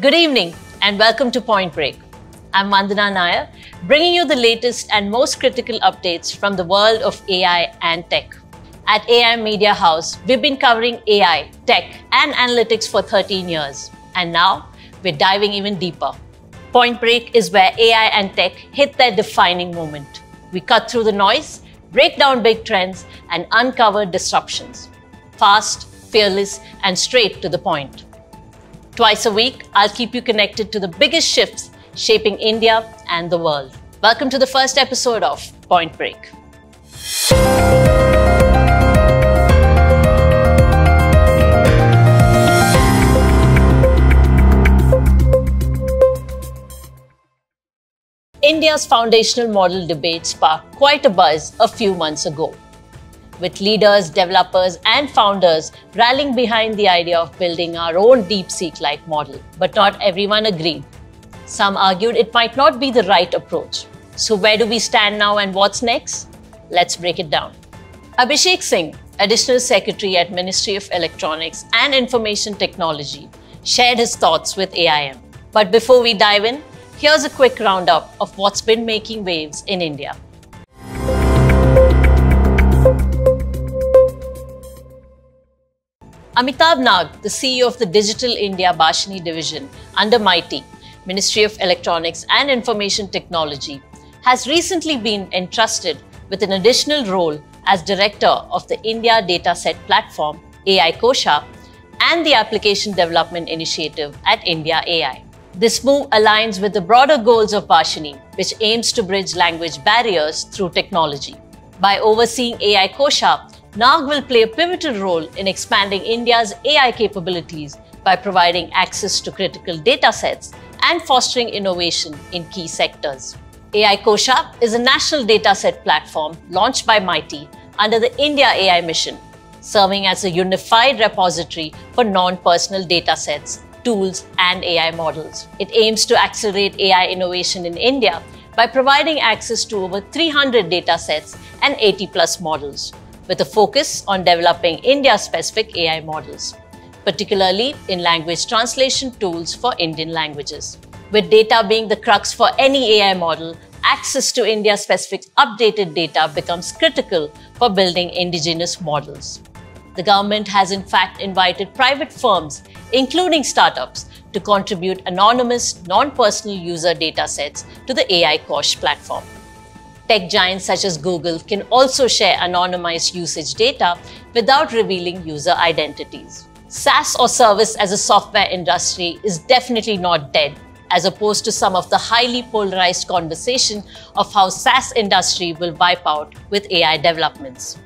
Good evening and welcome to Point Break. I'm Vandana Nair, bringing you the latest and most critical updates from the world of AI and tech. At AI Media House, we've been covering AI, tech, and analytics for 13 years. And now we're diving even deeper. Point Break is where AI and tech hit their defining moment. We cut through the noise, break down big trends, and uncover disruptions. Fast, fearless, and straight to the point. Twice a week, I'll keep you connected to the biggest shifts shaping India and the world. Welcome to the first episode of Point Break. India's foundational model debate sparked quite a buzz a few months ago with leaders, developers, and founders rallying behind the idea of building our own DeepSeek like model. But not everyone agreed. Some argued it might not be the right approach. So, where do we stand now and what's next? Let's break it down. Abhishek Singh, Additional Secretary at Ministry of Electronics and Information Technology, shared his thoughts with AIM. But before we dive in, here's a quick roundup of what's been making waves in India. Amitabh Nag, the CEO of the Digital India Bhashini division under MeitY, Ministry of Electronics and Information Technology, has recently been entrusted with an additional role as director of the India Dataset Platform, AI Kosha, and the Application Development Initiative at India AI. This move aligns with the broader goals of Bhashini, which aims to bridge language barriers through technology. By overseeing AI Kosha, Nag will play a pivotal role in expanding India's AI capabilities by providing access to critical data sets and fostering innovation in key sectors. AI Kosha is a national dataset platform launched by MeitY under the India AI mission, serving as a unified repository for non-personal datasets, tools, and AI models. It aims to accelerate AI innovation in India by providing access to over 300 datasets and 80 plus models with a focus on developing India-specific AI models, particularly in language translation tools for Indian languages. With data being the crux for any AI model, access to India-specific updated data becomes critical for building indigenous models. The government has in fact invited private firms, including startups, to contribute anonymous, non-personal user datasets to the AI Kosh platform. Tech giants such as Google can also share anonymized usage data without revealing user identities. SaaS or service as a software industry is definitely not dead, as opposed to some of the highly polarized conversation of how SaaS industry will wipe out with AI developments.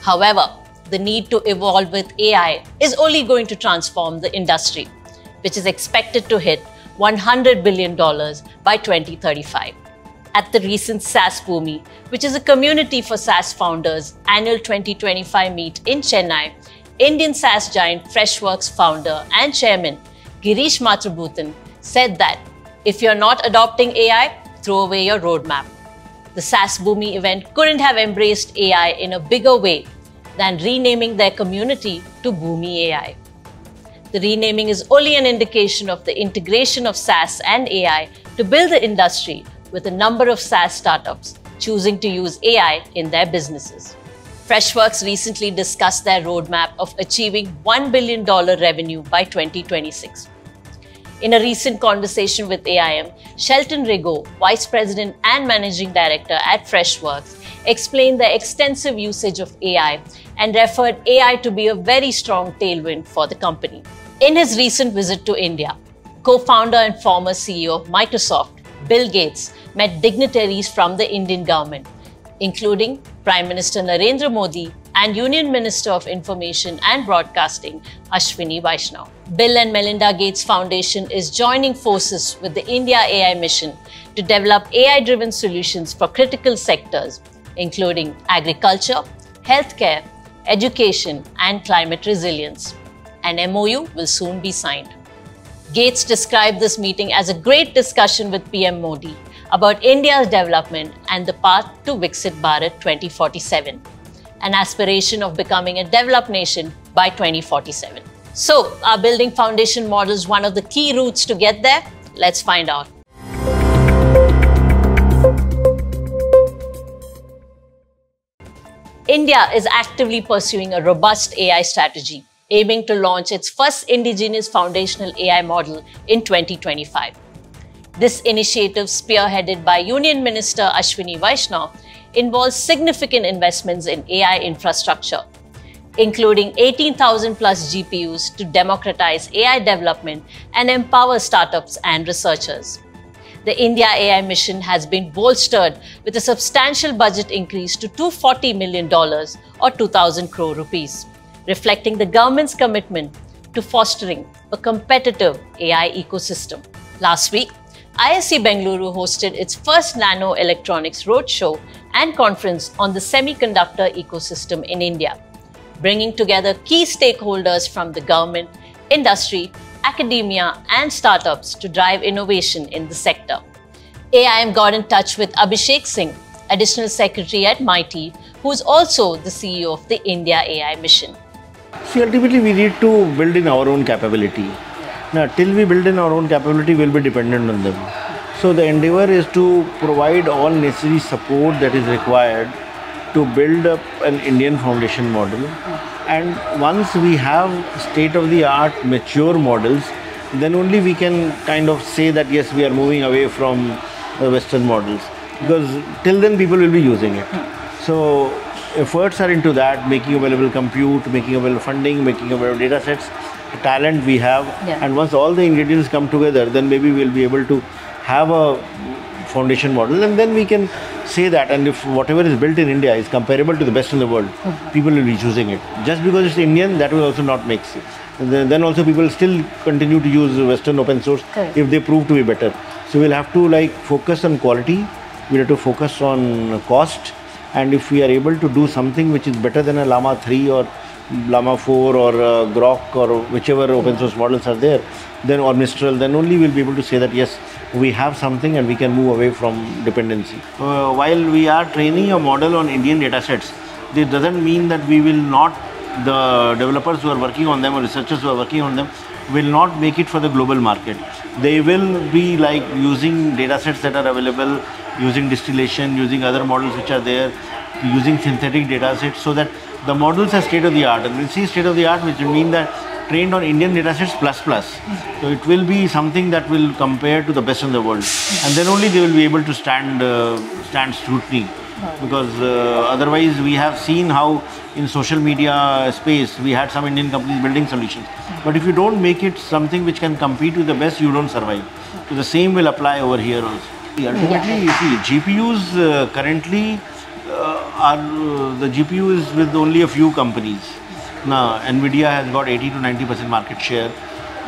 However, the need to evolve with AI is only going to transform the industry, which is expected to hit $100 billion by 2035 at the recent SaaS Boomi, which is a community for SaaS founders annual 2025 meet in Chennai, Indian SaaS giant Freshworks founder and chairman Girish Mathrubootham said that if you're not adopting AI, throw away your roadmap. The SaaS Boomi event couldn't have embraced AI in a bigger way than renaming their community to Boomi AI. The renaming is only an indication of the integration of SaaS and AI to build the industry with a number of SaaS startups choosing to use AI in their businesses. Freshworks recently discussed their roadmap of achieving $1 billion revenue by 2026. In a recent conversation with AIM, Shelton Rigaud, Vice President and Managing Director at Freshworks, explained the extensive usage of AI and referred AI to be a very strong tailwind for the company. In his recent visit to India, co founder and former CEO of Microsoft, Bill Gates, met dignitaries from the Indian government, including Prime Minister Narendra Modi and Union Minister of Information and Broadcasting Ashwini Vaishnaw. Bill and Melinda Gates Foundation is joining forces with the India AI mission to develop AI driven solutions for critical sectors, including agriculture, healthcare, education, and climate resilience. An MOU will soon be signed. Gates described this meeting as a great discussion with PM Modi about India's development and the path to Viksit Bharat 2047, an aspiration of becoming a developed nation by 2047. So, are building foundation models one of the key routes to get there? Let's find out. India is actively pursuing a robust AI strategy, aiming to launch its first indigenous foundational AI model in 2025. This initiative, spearheaded by Union Minister Ashwini Vaishnaw, involves significant investments in AI infrastructure, including 18,000 plus GPUs to democratize AI development and empower startups and researchers the India AI mission has been bolstered with a substantial budget increase to $240 million or 2,000 crore rupees, reflecting the government's commitment to fostering a competitive AI ecosystem. Last week, IISc Bengaluru hosted its first Nano Electronics Roadshow and conference on the semiconductor ecosystem in India, bringing together key stakeholders from the government, industry, academia, and startups to drive innovation in the sector. AIM got in touch with Abhishek Singh, Additional Secretary at MeitY, who is also the CEO of the India AI Mission. See, ultimately, we need to build in our own capability. Now, till we build in our own capability, we'll be dependent on them. So, the endeavor is to provide all necessary support that is required to build up an Indian foundation model. And once we have state of the art mature models then only we can kind of say that yes we are moving away from the western models. Because till then people will be using it. So efforts are into that making available compute making available funding making available data sets talent we have yeah. and once all the ingredients come together then maybe we'll be able to have a foundation model and then we can say that and if whatever is built in India is comparable to the best in the world, mm-hmm. people will be choosing it. Just because it's Indian, that will also not make sense. Then also people still continue to use Western open source if they prove to be better. So we'll have to like focus on quality, we'll have to focus on cost and if we are able to do something which is better than a Llama 3 or Llama 4 or uh, Grok or whichever open source models are there, then or Mistral, then only we'll be able to say that yes, we have something and we can move away from dependency. Uh, while we are training a model on Indian datasets, this doesn't mean that we will not, the developers who are working on them or researchers who are working on them will not make it for the global market. They will be like using datasets that are available, using distillation, using other models which are there, using synthetic datasets so that the models are state of the art. And we'll see state of the art, which will mean that trained on Indian datasets plus plus. So it will be something that will compare to the best in the world, and then only they will be able to stand uh, stand scrutiny. Because uh, otherwise, we have seen how in social media space we had some Indian companies building solutions. But if you don't make it something which can compete with the best, you don't survive. So the same will apply over here also. Ultimately, you see, GPUs uh, currently are uh, the GPU is with only a few companies. Now, Nvidia has got 80 to 90 percent market share.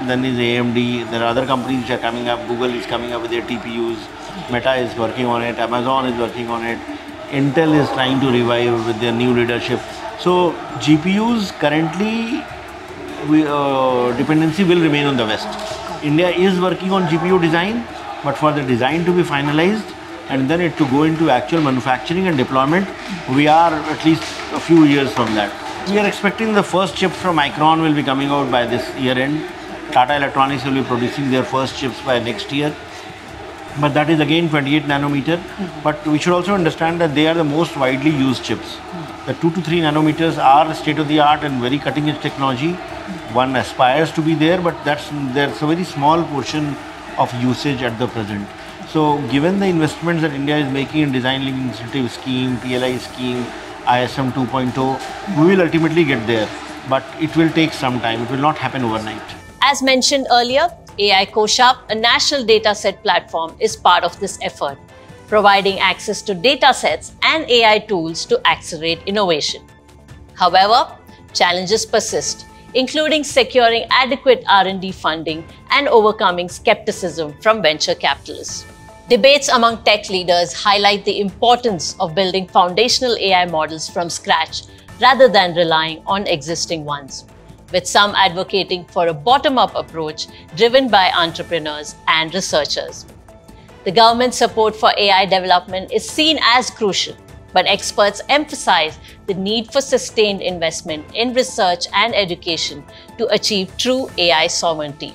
Then is AMD. There are other companies which are coming up. Google is coming up with their TPUs. Meta is working on it. Amazon is working on it. Intel is trying to revive with their new leadership. So GPUs currently, we, uh, dependency will remain on the West. India is working on GPU design, but for the design to be finalized and then it to go into actual manufacturing and deployment, we are at least a few years from that. We are expecting the first chips from Micron will be coming out by this year end. Tata Electronics will be producing their first chips by next year. But that is again 28 nanometer. Mm-hmm. But we should also understand that they are the most widely used chips. Mm-hmm. The 2 to 3 nanometers are state of the art and very cutting edge technology. Mm-hmm. One aspires to be there, but that's there's a very small portion of usage at the present. So given the investments that India is making in design link incentive scheme, PLI scheme, ISM 2.0, we will ultimately get there. But it will take some time. It will not happen overnight. As mentioned earlier, AI Kosha, a national dataset platform, is part of this effort, providing access to datasets and AI tools to accelerate innovation. However, challenges persist, including securing adequate R&D funding and overcoming skepticism from venture capitalists. Debates among tech leaders highlight the importance of building foundational AI models from scratch rather than relying on existing ones, with some advocating for a bottom up approach driven by entrepreneurs and researchers. The government's support for AI development is seen as crucial, but experts emphasize the need for sustained investment in research and education to achieve true AI sovereignty.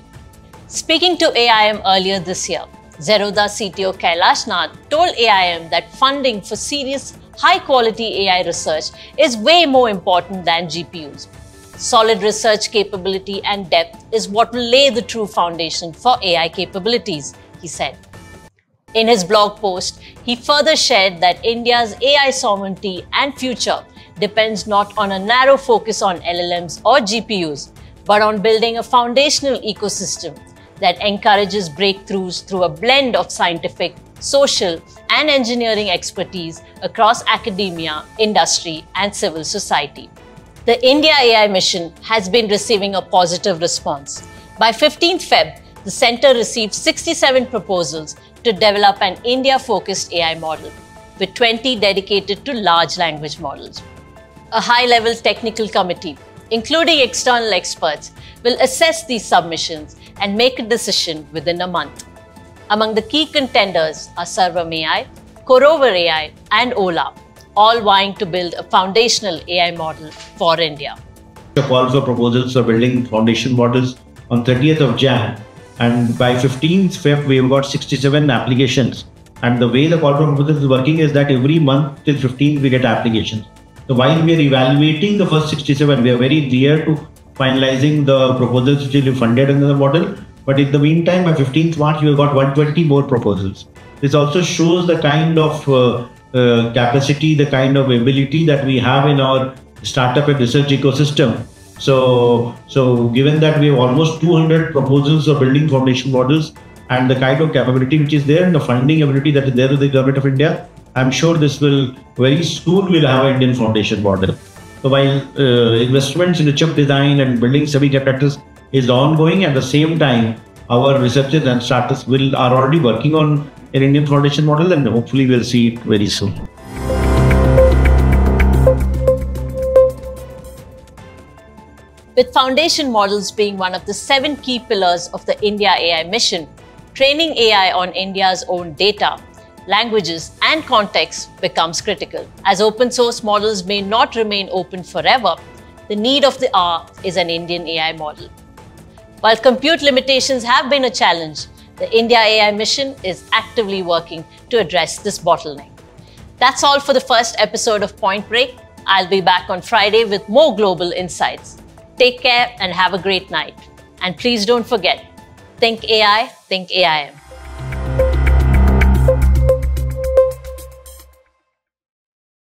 Speaking to AIM earlier this year, Zerodha CTO Kailash Nadh told AIM that funding for serious, high quality AI research is way more important than GPUs. Solid research capability and depth is what will lay the true foundation for AI capabilities, he said. In his blog post, he further shared that India's AI sovereignty and future depends not on a narrow focus on LLMs or GPUs, but on building a foundational ecosystem that encourages breakthroughs through a blend of scientific, social, and engineering expertise across academia, industry, and civil society. The India AI mission has been receiving a positive response. By 15th Feb, the center received 67 proposals to develop an India focused AI model, with 20 dedicated to large language models. A high level technical committee, including external experts, will assess these submissions and make a decision within a month. Among the key contenders are Sarvam AI, Corover AI, and Ola, all vying to build a foundational AI model for India. The call for proposals for building foundation models on 30th of Jan, and by 15th Feb we have got 67 applications. And the way the call for proposals is working is that every month till 15th we get applications. So while we are evaluating the first 67, we are very near to finalizing the proposals which will be funded under the model. But in the meantime, by 15th March, we have got 120 more proposals. This also shows the kind of uh, uh, capacity, the kind of ability that we have in our startup and research ecosystem. So, so given that we have almost 200 proposals of building foundation models and the kind of capability which is there and the funding ability that is there with the government of India, I'm sure this will very soon we'll have an Indian foundation model. So while uh, investments in the chip design and building semiconductors is ongoing, at the same time, our researchers and startups will are already working on an Indian foundation model, and hopefully we'll see it very soon. With foundation models being one of the seven key pillars of the India AI mission, training AI on India's own data, languages, and contexts becomes critical. As open source models may not remain open forever, the need of the hour is an Indian AI model. While compute limitations have been a challenge, the India AI mission is actively working to address this bottleneck. That's all for the first episode of Point Break. I'll be back on Friday with more global insights. Take care and have a great night. And please don't forget think AI, think AIM.